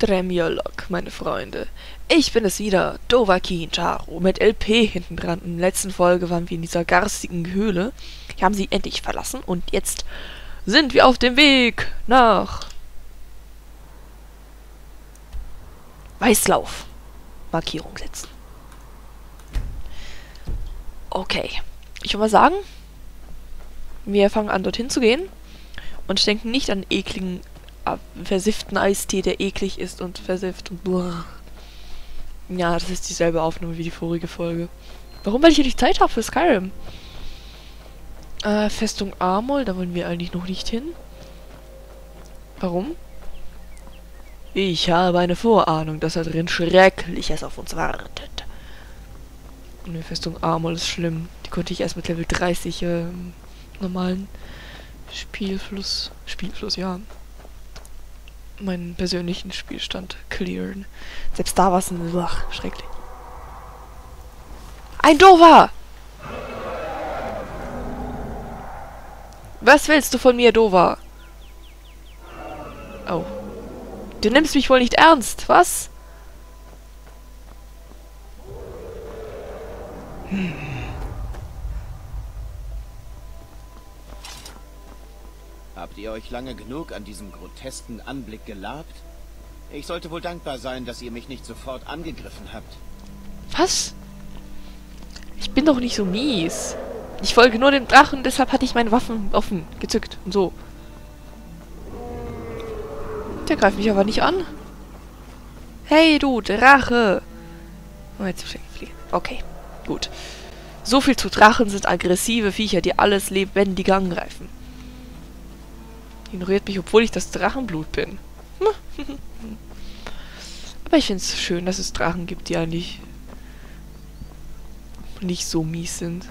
Dremiolog, meine Freunde. Ich bin es wieder, Dovaki Charo, mit LP hinten dran. In der letzten Folge waren wir in dieser garstigen Höhle. Wir haben sie endlich verlassen und jetzt sind wir auf dem Weg nach Weißlauf. Markierung setzen. Okay. Ich würde mal sagen, wir fangen an, dorthin zu gehen und denken nicht an ekligen versifften Eistee, der eklig ist und versifft und brrr. Ja, das ist dieselbe Aufnahme wie die vorige Folge. Warum? Weil ich hier nicht Zeit habe für Skyrim. Äh, Festung Amol, da wollen wir eigentlich noch nicht hin. Warum? Ich habe eine Vorahnung, dass da drin Schreckliches auf uns wartet. Ne, Festung Amol ist schlimm. Die konnte ich erst mit Level 30 äh, normalen Spielfluss, Spielfluss, ja, meinen persönlichen Spielstand clearen. Selbst da war es ein ach, schrecklich. Ein Dover! Was willst du von mir, Dover? Oh. Du nimmst mich wohl nicht ernst, was? Hm. Habt ihr euch lange genug an diesem grotesken Anblick gelabt? Ich sollte wohl dankbar sein, dass ihr mich nicht sofort angegriffen habt. Was? Ich bin doch nicht so mies. Ich folge nur dem Drachen, deshalb hatte ich meine Waffen offen, gezückt und so. Der greift mich aber nicht an. Hey, du Drache! Oh, jetzt fliegen. Okay, gut. So viel zu Drachen sind aggressive Viecher, die alles lebendig angreifen. Ignoriert mich, obwohl ich das Drachenblut bin. Aber ich finde es schön, dass es Drachen gibt, die eigentlich nicht so mies sind.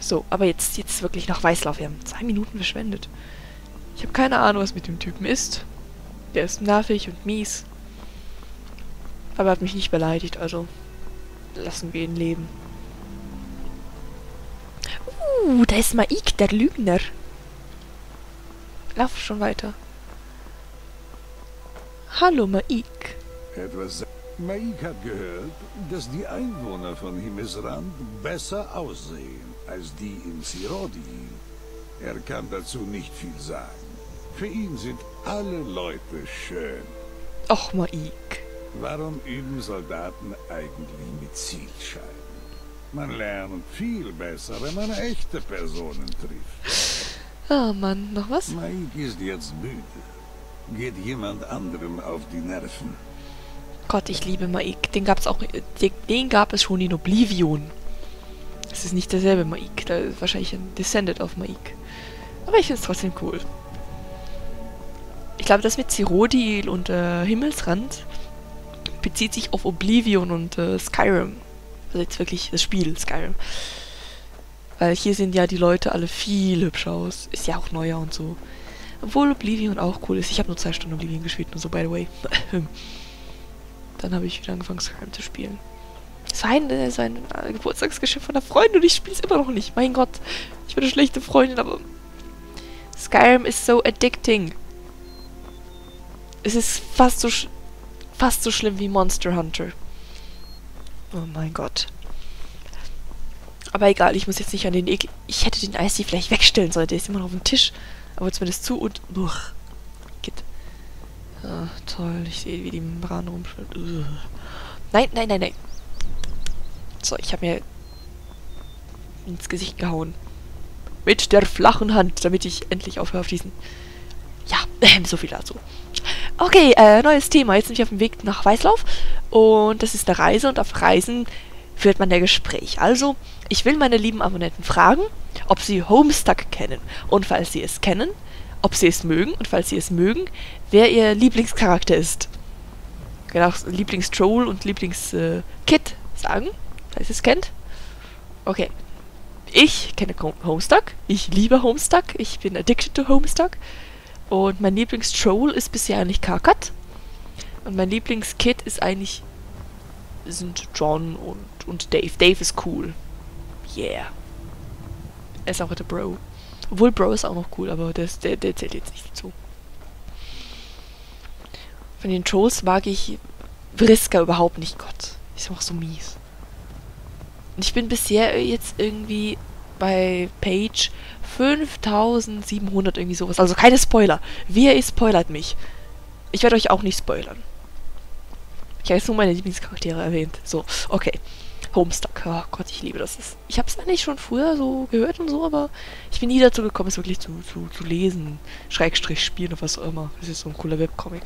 So, aber jetzt, jetzt wirklich nach Weißlauf. Wir haben zwei Minuten verschwendet. Ich habe keine Ahnung, was mit dem Typen ist. Der ist nervig und mies. Aber er hat mich nicht beleidigt, also lassen wir ihn leben. Uh, da ist Maik, der Lügner. Lauf schon weiter. Hallo, Maik. Etwas. Maik hat gehört, dass die Einwohner von Himmelsrand besser aussehen als die in Sirodi. Er kann dazu nicht viel sagen. Für ihn sind alle Leute schön. Och, Maik. Warum üben Soldaten eigentlich mit Zielscheiben? Man lernt viel besser, wenn man echte Personen trifft. Oh Mann, noch was? Mike ist jetzt müde. Geht jemand anderem auf die Nerven. Gott, ich liebe Maik. Den gab's auch. Den gab es schon in Oblivion. Es ist nicht derselbe Maik. Da ist wahrscheinlich ein Descended auf Maik. Aber ich finde es trotzdem cool. Ich glaube, das mit Cyrodiil und äh, Himmelsrand bezieht sich auf Oblivion und äh, Skyrim. Also jetzt wirklich das Spiel Skyrim. Weil hier sehen ja die Leute alle viel hübscher aus. Ist ja auch neuer und so. Obwohl Oblivion auch cool ist. Ich habe nur zwei Stunden Oblivion gespielt, nur so by the way. Dann habe ich wieder angefangen, Skyrim zu spielen. Es war ein, äh, so ein äh, Geburtstagsgeschenk von einer Freundin und ich spiele es immer noch nicht. Mein Gott. Ich bin eine schlechte Freundin, aber... Skyrim ist so addicting. Es ist fast so... fast so schlimm wie Monster Hunter. Oh mein Gott. Aber egal, ich muss jetzt nicht an den Ekel... Ich hätte den Eistee vielleicht wegstellen sollen. Der ist immer noch auf dem Tisch. Aber zumindest zu und... Uch. Geht. Ah, toll. Ich sehe, wie die Membran rumschwimmt. Nein, nein, nein, nein. So, ich habe mir ins Gesicht gehauen. Mit der flachen Hand, damit ich endlich aufhöre auf diesen... Ja, ähm, so viel dazu. Okay, äh, neues Thema. Jetzt sind wir auf dem Weg nach Weißlauf. Und das ist eine Reise. Und auf Reisen führt man der Gespräch. Also, ich will meine lieben Abonnenten fragen, ob sie Homestuck kennen. Und falls sie es kennen, ob sie es mögen. Und falls sie es mögen, wer ihr Lieblingscharakter ist. Genau, Lieblingstroll und Lieblingskit äh, sagen, falls ihr es kennt. Okay. Ich kenne Homestuck. Ich liebe Homestuck. Ich bin addicted to Homestuck. Und mein Lieblingstroll ist bisher eigentlich Karkat. Und mein Lieblingskit ist eigentlich sind John und, und Dave. Dave ist cool. Yeah. Er ist auch der Bro. Obwohl Bro ist auch noch cool, aber der, der, der zählt jetzt nicht dazu. Von den Trolls mag ich Vriska überhaupt nicht. Gott, ist auch so mies. Und ich bin bisher jetzt irgendwie bei Page 5700 irgendwie sowas. Also keine Spoiler. Wer spoilert mich? Ich werde euch auch nicht spoilern. Ich habe jetzt nur meine Lieblingscharaktere erwähnt. So, okay. Homestuck. Oh Gott, ich liebe das. Ich habe es eigentlich schon früher so gehört und so, aber ich bin nie dazu gekommen, es wirklich zu, zu, zu lesen, Schrägstrich spielen oder was auch immer. Das ist so ein cooler Webcomic.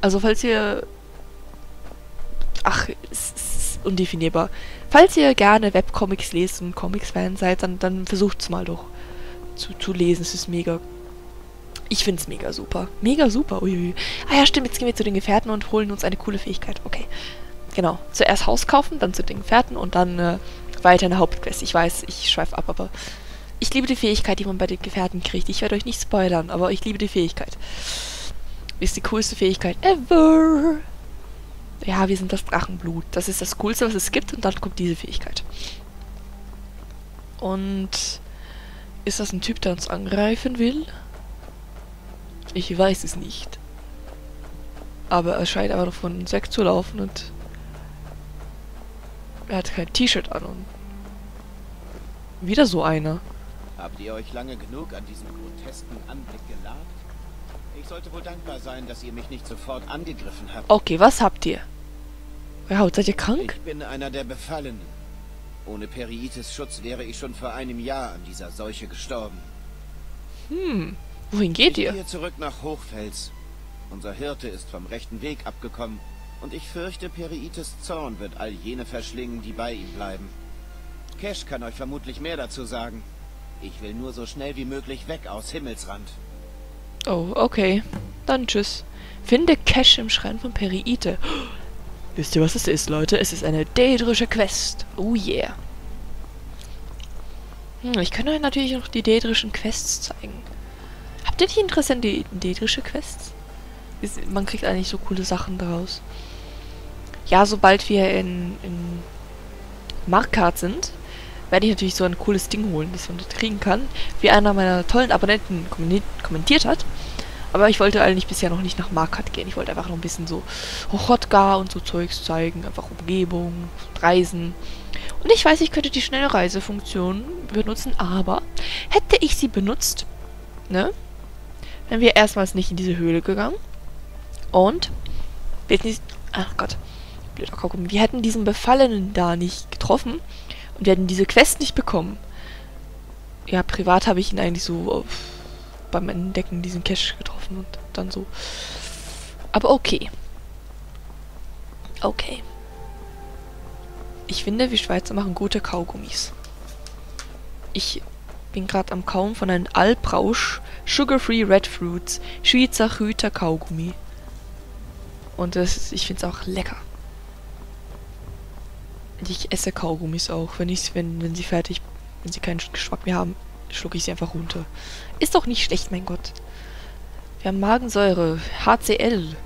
Also falls ihr... Ach, es ist undefinierbar. Falls ihr gerne Webcomics lest und Comics-Fan seid, dann, dann versucht's mal doch zu, zu lesen. Es ist mega ich find's mega super. Mega super. Uiui. Ah ja, stimmt. Jetzt gehen wir zu den Gefährten und holen uns eine coole Fähigkeit. Okay. Genau. Zuerst Haus kaufen, dann zu den Gefährten und dann äh, weiter in der Hauptquest. Ich weiß, ich schweife ab, aber ich liebe die Fähigkeit, die man bei den Gefährten kriegt. Ich werde euch nicht spoilern, aber ich liebe die Fähigkeit. Ist die coolste Fähigkeit ever. Ja, wir sind das Drachenblut. Das ist das Coolste, was es gibt und dann kommt diese Fähigkeit. Und ist das ein Typ, der uns angreifen will? Ich weiß es nicht. Aber er scheint aber von uns wegzulaufen und er hat kein T-Shirt an und wieder so einer. Habt ihr euch lange genug an diesem grotesken Anblick gelabt? Ich sollte wohl dankbar sein, dass ihr mich nicht sofort angegriffen habt. Okay, was habt ihr? Ja, seid ihr krank? Ich bin einer der Befallenen. Ohne Periites Schutz wäre ich schon vor einem Jahr an dieser Seuche gestorben. Hm. Wohin geht ich ihr? gehe zurück nach Hochfels. Unser Hirte ist vom rechten Weg abgekommen und ich fürchte, Periites Zorn wird all jene verschlingen, die bei ihm bleiben. Cash kann euch vermutlich mehr dazu sagen. Ich will nur so schnell wie möglich weg aus Himmelsrand. Oh, okay. Dann tschüss. Finde Cash im Schrein von Periite. Wisst ihr, was es ist, Leute? Es ist eine daedrische Quest. Oh yeah. Hm, ich könnte euch natürlich noch die daedrischen Quests zeigen. Habt ihr nicht Interesse an die daedrische Quests? Man kriegt eigentlich so coole Sachen daraus. Ja, sobald wir in, in Markart sind, werde ich natürlich so ein cooles Ding holen, das man dort kriegen kann. Wie einer meiner tollen Abonnenten kommentiert hat. Aber ich wollte eigentlich bisher noch nicht nach Markart gehen. Ich wollte einfach noch ein bisschen so Hochotka und so Zeugs zeigen. Einfach Umgebung, Reisen. Und ich weiß, ich könnte die schnelle Reisefunktion benutzen, aber hätte ich sie benutzt, ne, wären wir erstmals nicht in diese Höhle gegangen. Und wir hätten, ach Gott, blöder Kaugummi, wir hätten diesen Befallenen da nicht getroffen und wir hätten diese Quest nicht bekommen. Ja, privat habe ich ihn eigentlich so beim Entdecken diesen Cache getroffen und dann so. Aber okay. Okay. Ich finde, wir Schweizer machen gute Kaugummis. Ich bin gerade am Kauen von einem Alprausch Sugar-Free Red Fruits Schweizer Hüter Kaugummi. Und das ich finde es auch lecker. Ich esse Kaugummis auch, wenn ich wenn, wenn sie fertig, wenn sie keinen Geschmack mehr haben, schlucke ich sie einfach runter. Ist doch nicht schlecht, mein Gott. Wir haben Magensäure, HCl.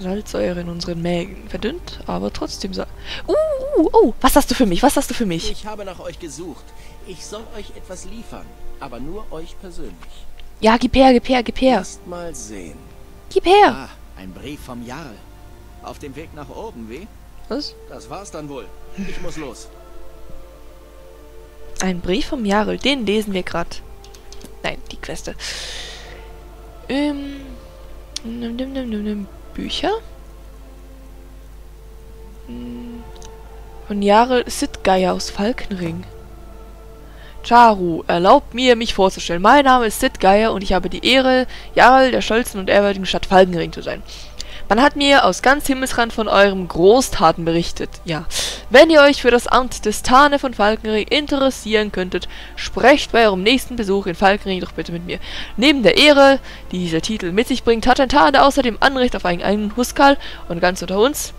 Salzsäure in unseren Mägen. Verdünnt, aber trotzdem so. Uh, uh, oh, was hast du für mich? Was hast du für mich? Ich habe nach euch gesucht. Ich soll euch etwas liefern, aber nur euch persönlich. Ja, gib her, gib her, gib her. Erst mal sehen. Gib her. Ah, ein Brief vom Jarl. Auf dem Weg nach oben, wie? Was? Das war's dann wohl. Ich muss los. Ein Brief vom Jarl, den lesen wir gerade. Nein, die Queste. Ähm. Nimm, nimm, nimm, nimm, nimm. Bücher? Hm. Von Jarl Sidgeier aus Falkenring. Charu, erlaubt mir, mich vorzustellen. Mein Name ist Sid Geier und ich habe die Ehre, Jarl der stolzen und ehrwürdigen Stadt Falkenring zu sein. Man hat mir aus ganz Himmelsrand von eurem Großtaten berichtet. Ja, wenn ihr euch für das Amt des Tane von Falkenring interessieren könntet, sprecht bei eurem nächsten Besuch in Falkenring doch bitte mit mir. Neben der Ehre, die dieser Titel mit sich bringt, hat ein Tane außerdem Anrecht auf einen eigenen Huskal und ganz unter uns,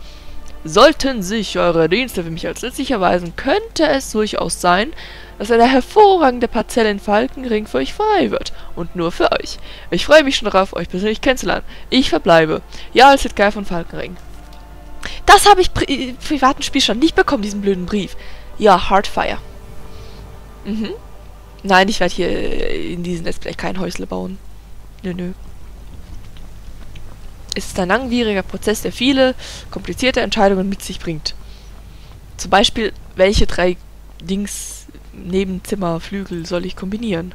Sollten sich eure Dienste für mich als nützlich erweisen, könnte es durchaus sein, dass eine hervorragende Parzelle in Falkenring für euch frei wird. Und nur für euch. Ich freue mich schon darauf, euch persönlich kennenzulernen. Ich verbleibe. Ja, als Geil von Falkenring. Das habe ich pri privaten Spielstand nicht bekommen, diesen blöden Brief. Ja, Hardfire. Mhm. Nein, ich werde hier in diesem Let's Play kein Häusle bauen. Nö, nö. Es ist ein langwieriger Prozess, der viele komplizierte Entscheidungen mit sich bringt. Zum Beispiel, welche drei Dings Nebenzimmerflügel soll ich kombinieren?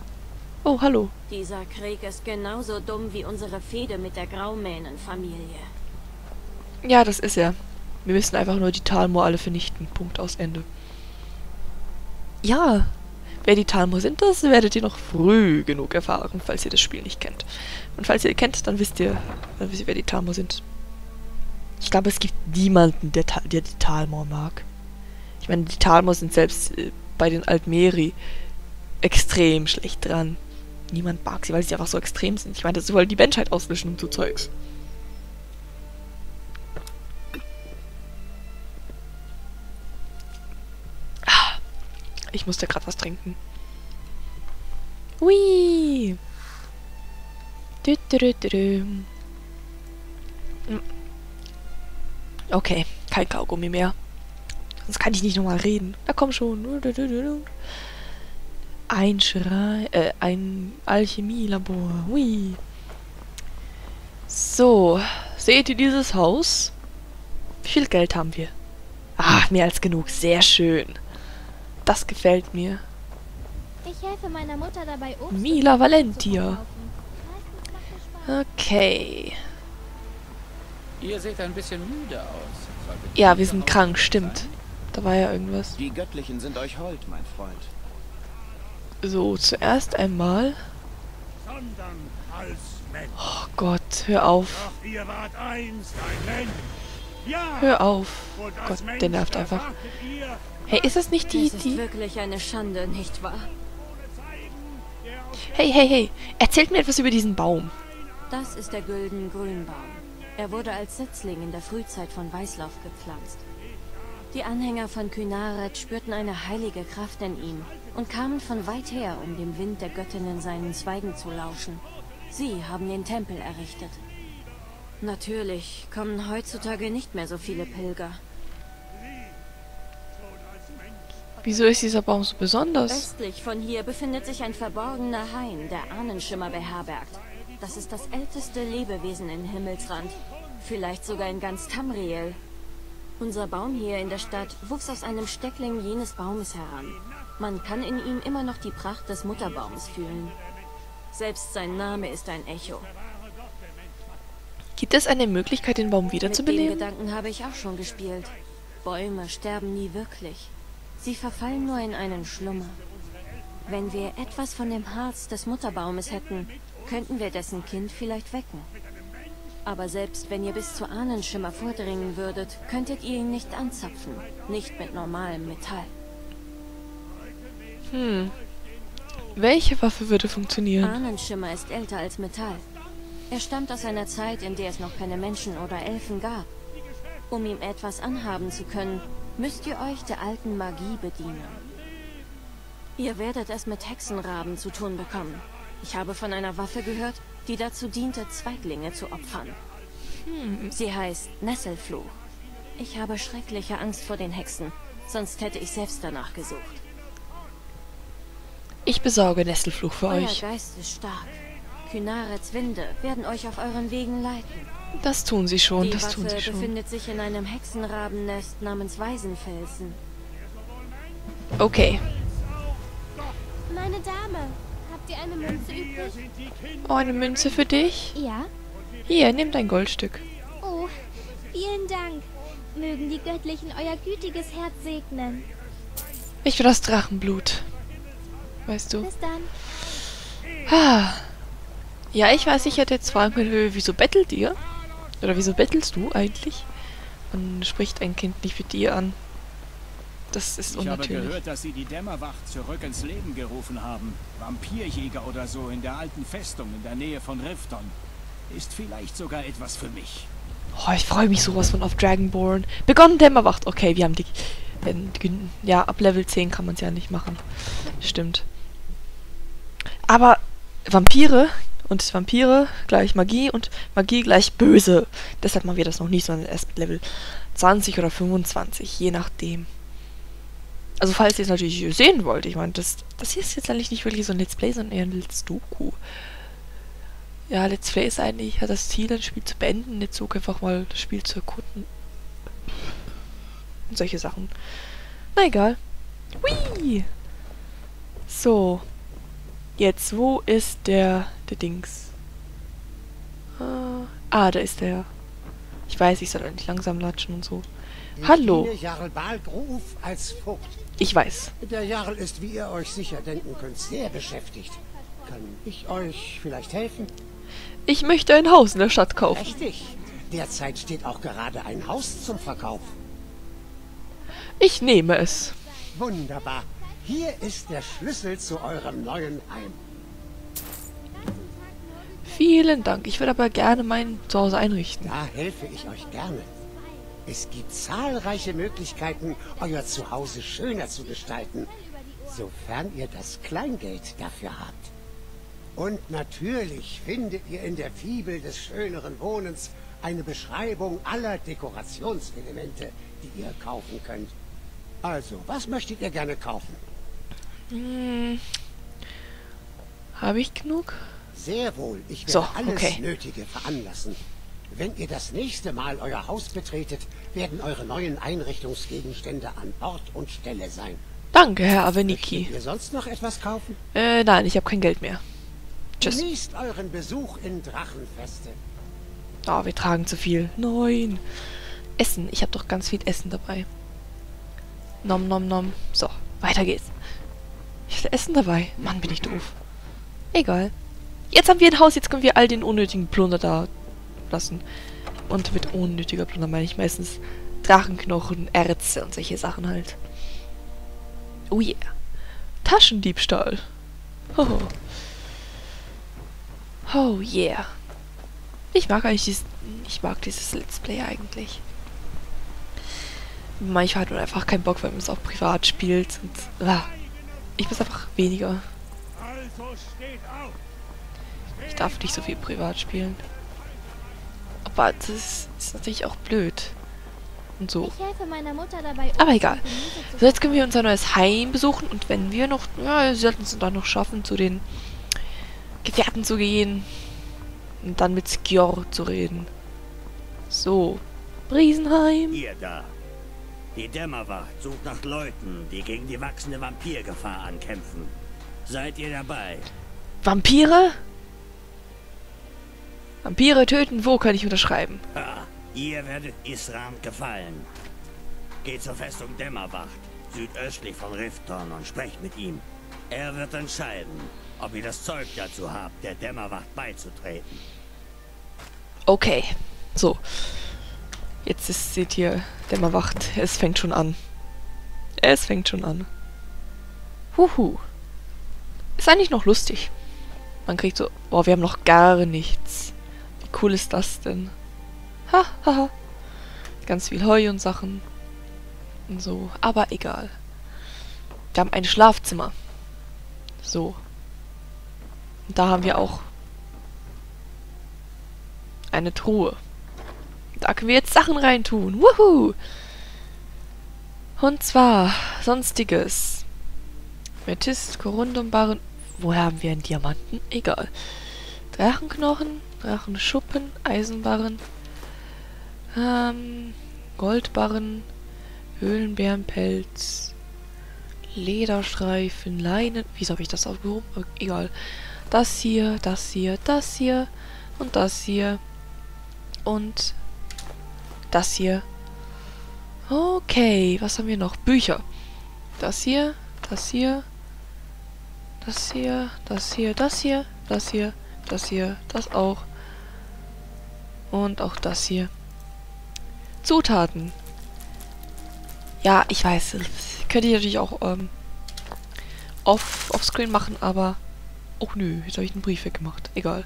Oh, hallo. Dieser Krieg ist genauso dumm wie unsere Fehde mit der Graumänenfamilie. Ja, das ist er. Wir müssen einfach nur die Talmor alle vernichten. Punkt aus Ende. Ja, wer die Talmor sind, das werdet ihr noch früh genug erfahren, falls ihr das Spiel nicht kennt. Und falls ihr kennt, dann wisst ihr, dann wisst ihr wer die Talmor sind. Ich glaube, es gibt niemanden, der, der die Talmor mag. Ich meine, die Talmor sind selbst äh, bei den Altmeri extrem schlecht dran. Niemand mag sie, weil sie einfach so extrem sind. Ich meine, sie wollen die Menschheit auslöschen und so Zeugs. Ich musste gerade was trinken. Hui. Du, du, du, okay, kein Kaugummi mehr. Sonst kann ich nicht nochmal reden. Da komm schon. Ein Schrei, äh, ein Alchemielabor. Hui. So, seht ihr dieses Haus? Wie viel Geld haben wir? Ah, mehr als genug. Sehr schön. Das gefällt mir. Ich helfe meiner Mutter dabei, Obst Mila Valentia. Okay. Ihr seht ein bisschen müde aus. Ja, wir sind krank, stimmt. Da war ja irgendwas. Die Göttlichen sind euch hold, mein Freund. So, zuerst einmal. Oh Gott, hör auf. Hör auf. Gott, der nervt einfach. Hey, ist das nicht die, Es ist die... wirklich eine Schande, nicht wahr? Hey, hey, hey. Erzählt mir etwas über diesen Baum. Das ist der Gülden Grünbaum. Er wurde als Setzling in der Frühzeit von Weißlauf gepflanzt. Die Anhänger von Kynaret spürten eine heilige Kraft in ihm und kamen von weit her, um dem Wind der Göttinnen seinen Zweigen zu lauschen. Sie haben den Tempel errichtet. Natürlich kommen heutzutage nicht mehr so viele Pilger. Wieso ist dieser Baum so besonders? Östlich von hier befindet sich ein verborgener Hain, der Ahnenschimmer beherbergt. Das ist das älteste Lebewesen in Himmelsrand. Vielleicht sogar in ganz Tamriel. Unser Baum hier in der Stadt wuchs aus einem Steckling jenes Baumes heran. Man kann in ihm immer noch die Pracht des Mutterbaums fühlen. Selbst sein Name ist ein Echo. Gibt es eine Möglichkeit, den Baum Mit dem wiederzubeleben? Gedanken habe ich auch schon gespielt. Bäume sterben nie wirklich. Sie verfallen nur in einen Schlummer. Wenn wir etwas von dem Harz des Mutterbaumes hätten, könnten wir dessen Kind vielleicht wecken. Aber selbst wenn ihr bis zu Ahnenschimmer vordringen würdet, könntet ihr ihn nicht anzapfen. Nicht mit normalem Metall. Hm. Welche Waffe würde funktionieren? Ahnenschimmer ist älter als Metall. Er stammt aus einer Zeit, in der es noch keine Menschen oder Elfen gab. Um ihm etwas anhaben zu können, müsst ihr euch der alten Magie bedienen. Ihr werdet es mit Hexenraben zu tun bekommen. Ich habe von einer Waffe gehört, die dazu diente, Zweiglinge zu opfern. Sie heißt Nesselfluch. Ich habe schreckliche Angst vor den Hexen, sonst hätte ich selbst danach gesucht. Ich besorge Nesselfluch für Euer euch. Geist ist stark. Kynarets Winde werden euch auf euren Wegen leiten. Das tun sie schon, Die das tun Waffe sie schon. befindet sich in einem Hexenrabennest namens Waisenfelsen. Okay. Meine Dame, habt ihr eine Münze übrig? Oh, eine Münze für dich? Ja? Hier, nimm dein Goldstück. Oh, vielen Dank. Mögen die Göttlichen euer gütiges Herz segnen. Ich will das Drachenblut. Weißt du? Bis dann. Ah. Ja, ich weiß, ich hätte jetzt fragen können, wieso bettelt ihr? Oder wieso bettelst du eigentlich? Man spricht ein Kind nicht mit dir an. Das ist Ich habe unnatürlich. gehört, dass Sie die Dämmerwacht zurück ins Leben gerufen haben. Vampirjäger oder so in der alten Festung in der Nähe von Rifton. Ist vielleicht sogar etwas für mich. Oh, ich freue mich sowas von auf Dragonborn. Begonnen Dämmerwacht. Okay, wir haben die, äh, die... Ja, ab Level 10 kann man es ja nicht machen. Stimmt. Aber Vampire und Vampire gleich Magie und Magie gleich böse. Deshalb machen wir das noch nicht, sondern erst mit Level 20 oder 25, je nachdem. Also falls ihr es natürlich sehen wollt, ich meine, das, das hier ist jetzt eigentlich nicht wirklich so ein Let's Play, sondern eher ein Let's Doku. Ja, Let's Play ist eigentlich, das Ziel, das Spiel zu beenden, nicht so einfach mal das Spiel zu erkunden. Und solche Sachen. Na egal. Hui! So. Jetzt, wo ist der, der Dings? Ah, ah, da ist der. Ich weiß, ich soll nicht langsam latschen und so. Hallo. Ich weiß. Der Jarl ist, wie ihr euch sicher denken könnt, sehr beschäftigt. Kann ich euch vielleicht helfen? Ich möchte ein Haus in der Stadt kaufen. Richtig. Derzeit steht auch gerade ein Haus zum Verkauf. Ich nehme es. Wunderbar. Hier ist der Schlüssel zu eurem neuen Heim. Vielen Dank. Ich würde aber gerne mein Zuhause einrichten. Da helfe ich euch gerne. Es gibt zahlreiche Möglichkeiten, euer Zuhause schöner zu gestalten, sofern ihr das Kleingeld dafür habt. Und natürlich findet ihr in der Fibel des schöneren Wohnens eine Beschreibung aller Dekorationselemente, die ihr kaufen könnt. Also, was möchtet ihr gerne kaufen? Hm. Habe ich genug? Sehr wohl, ich werde So, alles okay. Nötige veranlassen. Wenn ihr das nächste Mal euer Haus betretet, werden eure neuen Einrichtungsgegenstände an Ort und Stelle sein. Danke, Herr Möchtet Aveniki. ihr sonst noch etwas kaufen? Äh, nein, ich habe kein Geld mehr. Tschüss. Genießt euren Besuch in Drachenfeste. Oh, wir tragen zu viel. Nein. Essen. Ich habe doch ganz viel Essen dabei. Nom, nom, nom. So, weiter geht's. Ich hatte Essen dabei. Mann, bin ich doof. Egal. Jetzt haben wir ein Haus, jetzt können wir all den unnötigen Plunder da lassen. Und mit unnötiger Plunder meine ich meistens Drachenknochen, Erze und solche Sachen halt. Oh yeah. Taschendiebstahl. Hoho. Oh yeah. Ich mag eigentlich dieses, ich mag dieses Let's Play eigentlich. Manchmal hat man einfach keinen Bock, wenn man es auch privat spielt. Und, ah, ich muss einfach weniger. Also steht auf! Ich darf nicht so viel privat spielen. Aber das ist, ist natürlich auch blöd. Und so. Ich helfe meiner Mutter dabei. Aber Obst egal. So, jetzt können wir unser neues Heim besuchen. Und wenn wir noch, ja, wir sollten es dann noch schaffen, zu den Gefährten zu gehen. Und dann mit Skjor zu reden. So. Riesenheim. Ihr da. Die Dämmerwacht sucht nach Leuten, die gegen die wachsende Vampirgefahr ankämpfen. Seid ihr dabei? Vampire? Vampire töten, wo kann ich unterschreiben? Ha, ihr werdet Isrand gefallen. Geht zur Festung Dämmerwacht, südöstlich von Rifton und sprecht mit ihm. Er wird entscheiden, ob ihr das Zeug dazu habt, der Dämmerwacht beizutreten. Okay. So. Jetzt ist, seht ihr, Dämmerwacht. Es fängt schon an. Es fängt schon an. Huhu. Ist eigentlich noch lustig. Man kriegt so, boah, wir haben noch gar nichts. Wie cool ist das denn? Ha, ha, ha. Ganz viel Heu und Sachen. Und so. Aber egal. Wir haben ein Schlafzimmer. So. Und da haben wir auch eine Truhe. Da können wir jetzt Sachen reintun. Wuhu! Und zwar sonstiges. Metist, Korundum, Barren. Woher haben wir einen Diamanten? Egal. Drachenknochen, Drachenschuppen, Eisenbarren, ähm, Goldbarren, Höhlenbärenpelz, Lederstreifen, Leinen. Wieso habe ich das aufgehoben? Oh, Egal. Das hier, das hier, das hier und das hier und das hier. Okay, was haben wir noch? Bücher. Das hier, das hier, das hier, das hier, das hier, das hier, das hier, das auch. Und auch das hier. Zutaten. Ja, ich weiß. Könnte ich natürlich auch ähm, off, offscreen machen, aber... Oh nö, jetzt habe ich einen Brief weggemacht. Egal.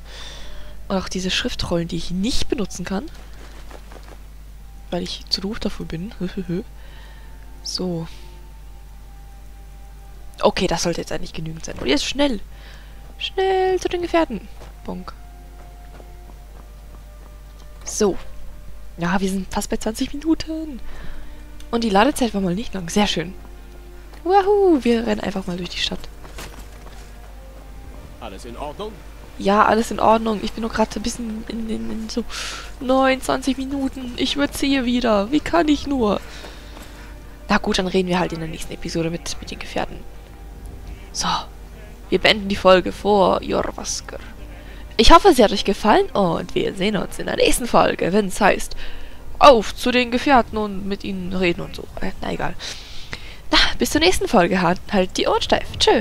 Und auch diese Schriftrollen, die ich nicht benutzen kann. Weil ich zu doof dafür bin. so. Okay, das sollte jetzt eigentlich genügend sein. Und jetzt schnell. Schnell zu den Gefährten. Bonk. So. Ja, wir sind fast bei 20 Minuten. Und die Ladezeit war mal nicht lang. Sehr schön. Wahoo, wir rennen einfach mal durch die Stadt. Alles in Ordnung? Ja, alles in Ordnung. Ich bin nur gerade ein bisschen in, in, in so 29 Minuten. Ich überziehe wieder. Wie kann ich nur? Na gut, dann reden wir halt in der nächsten Episode mit, mit den Gefährten. So. Wir beenden die Folge vor Jorvasker. Ich hoffe, sie hat euch gefallen und wir sehen uns in der nächsten Folge, wenn es heißt, auf zu den Gefährten und mit ihnen reden und so. Äh, na egal. Na, bis zur nächsten Folge. Halt die Ohren steif. Tschö.